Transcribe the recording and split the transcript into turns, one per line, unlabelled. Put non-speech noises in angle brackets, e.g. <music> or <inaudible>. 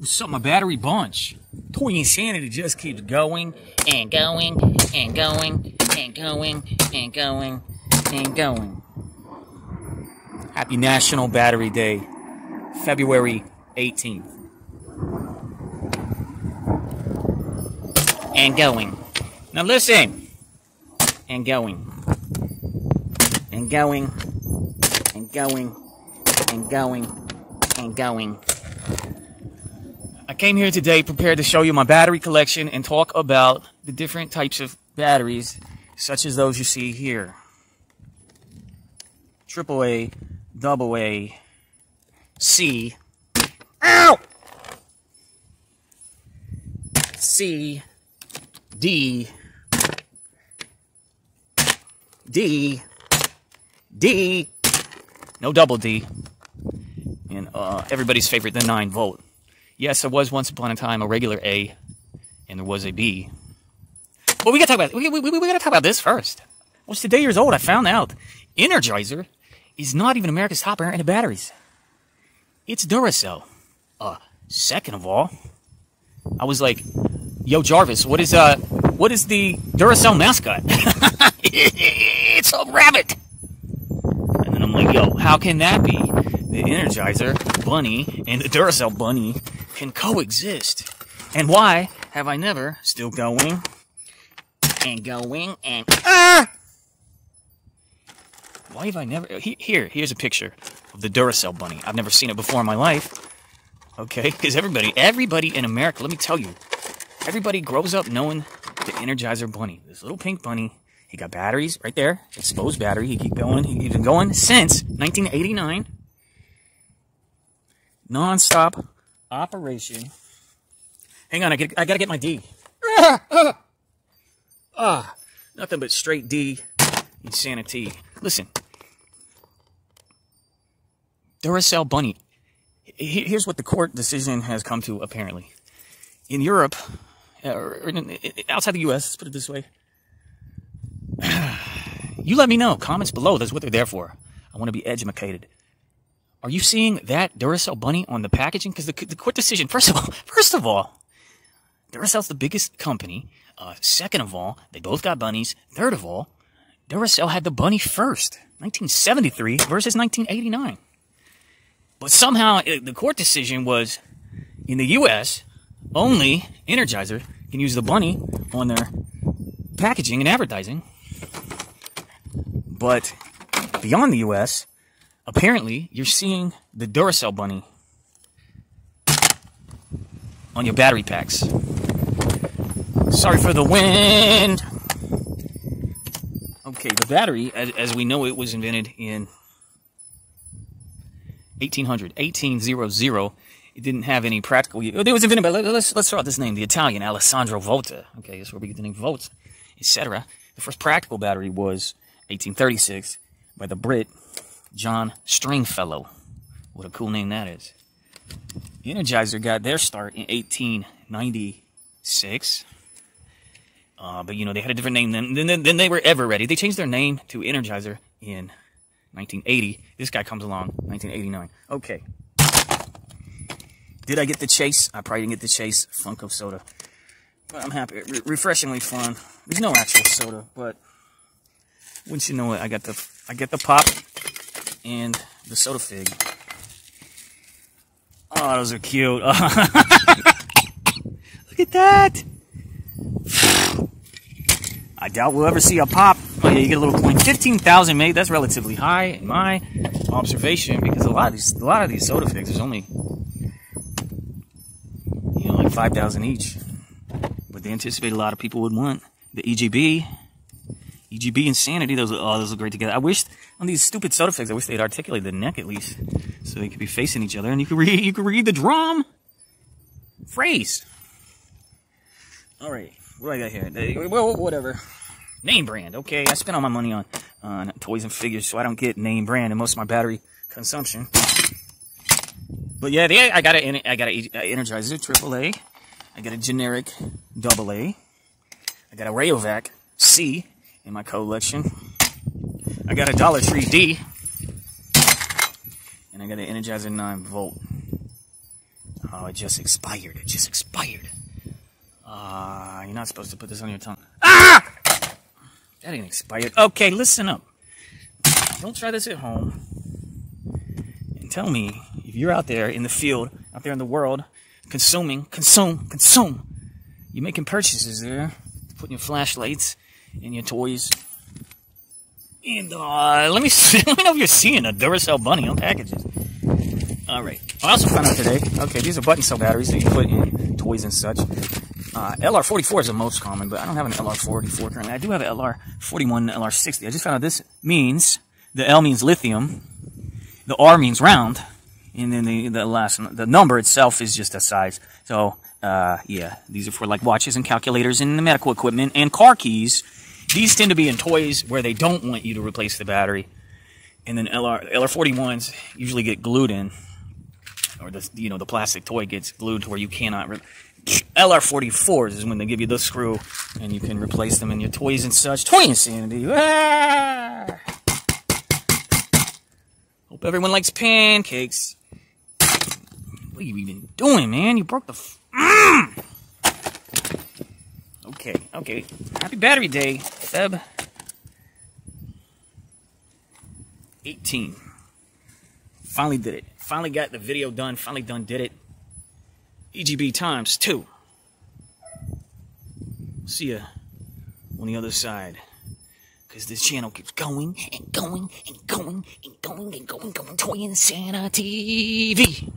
Up, my battery bunch? Toy Insanity just keeps going and going and going and going and going and going. Happy National Battery Day, February 18th. And going. Now listen. And going. And going. And going. And going. And going. I came here today prepared to show you my battery collection and talk about the different types of batteries, such as those you see here. Triple A, double ow! C, D, D, D, no double D, and uh, everybody's favorite, the 9 volt. Yes, there was once upon a time a regular A, and there was a B. But we gotta talk about we, we, we, we gotta talk about this first. Well, it's today years old. I found out Energizer is not even America's top brand of batteries. It's Duracell. Uh, second of all, I was like, "Yo, Jarvis, what is uh, what is the Duracell mascot?" <laughs> it's a rabbit. And then I'm like, "Yo, how can that be?" The Energizer bunny and the Duracell bunny can coexist. And why have I never still going and going and ah? Why have I never? Here, here's a picture of the Duracell bunny. I've never seen it before in my life. Okay, <laughs> because everybody, everybody in America, let me tell you, everybody grows up knowing the Energizer bunny. This little pink bunny. He got batteries right there, exposed battery. He keep going. He's been going since 1989. Non-stop operation. Hang on, I, get, I gotta get my D. <laughs> Ah, nothing but straight D insanity. Listen, Duracell Bunny. Here's what the court decision has come to, apparently. In Europe, or outside the U.S., let's put it this way. <sighs> You let me know. Comments below. That's what they're there for. I want to be educated. Are you seeing that Duracell bunny on the packaging? Because the, the court decision, <laughs> first of all, first of all, Duracell's the biggest company. Uh, second of all, they both got bunnies. Third of all, Duracell had the bunny first, 1973 versus 1989. But somehow it, the court decision was in the U.S. only Energizer can use the bunny on their packaging and advertising. But beyond the U.S., apparently you're seeing the Duracell bunny on your battery packs. Sorry for the wind. Okay, the battery, as, as we know it, was invented in 1800, 1800. It didn't have any practical use. It was invented by, let's, let's throw out this name, the Italian Alessandro Volta. Okay, that's where we get the name Volts, etc. The first practical battery was 1836 by the Brit John Stringfellow. What a cool name that is. Energizer got their start in 1896. Uh, but, you know, they had a different name than, than they were Eveready. They changed their name to Energizer in 1980. This guy comes along, 1989. Okay. Did I get the chase? I probably didn't get the chase. Funko soda. But I'm happy. Re refreshingly fun. There's no actual soda, but wouldn't you know it, I got the I get the pop and the soda fig. Oh, those are cute. <laughs> Look at that. I doubt we'll ever see a pop. Oh yeah, you get a little coin. Fifteen thousand made. That's relatively high in my observation because a lot of these, a lot of these soda figs, there's only you know like five thousand each. But they anticipate a lot of people would want the EGB. EGB Insanity, those oh, those look great together. I wish on these stupid soda figs, I wish they'd articulate the neck at least, so they could be facing each other, and you could read you could read the drum phrase. All right, what do I got here? Well, whatever. Name brand, okay. I spent all my money on on toys and figures, so I don't get name brand and most of my battery consumption. But yeah, they, I got i got a Energizer Triple A. I got a generic Double A. I got a Rayovac C in my collection. I got a Dollar Tree D. And I got an Energizer 9 volt. Oh, it just expired. It just expired. Ah, uh, you're not supposed to put this on your tongue. Ah! That ain't expired. Okay, listen up. Don't try this at home. And tell me if you're out there in the field, out there in the world, consuming, consume, consume. You're making purchases there, putting your flashlights and your toys. And uh, let me see, <laughs> let me know if you're seeing a Duracell bunny on packages. All right. I also found out today. Okay, these are button cell batteries that you put in toys and such. Uh, LR44 is the most common, but I don't have an LR44 currently. I do have an LR41, LR60. I just found out this means the L means lithium, the R means round, and then the the last the number itself is just a size. So uh, yeah, these are for like watches and calculators and the medical equipment and car keys. These tend to be in toys where they don't want you to replace the battery, and then LR LR41s usually get glued in, or the you know the plastic toy gets glued to where you cannot. LR44s is when they give you the screw and you can replace them in your toys and such. Toy insanity. Ah! Hope everyone likes pancakes. What are you even doing, man? You broke the. Mm! Okay, okay. Happy Battery Day, Feb. 18. Finally did it. Finally got the video done. Finally done did it. EGB times two. See ya on the other side. Because this channel keeps going and going and going and going and going and going. Toy Insanity TV.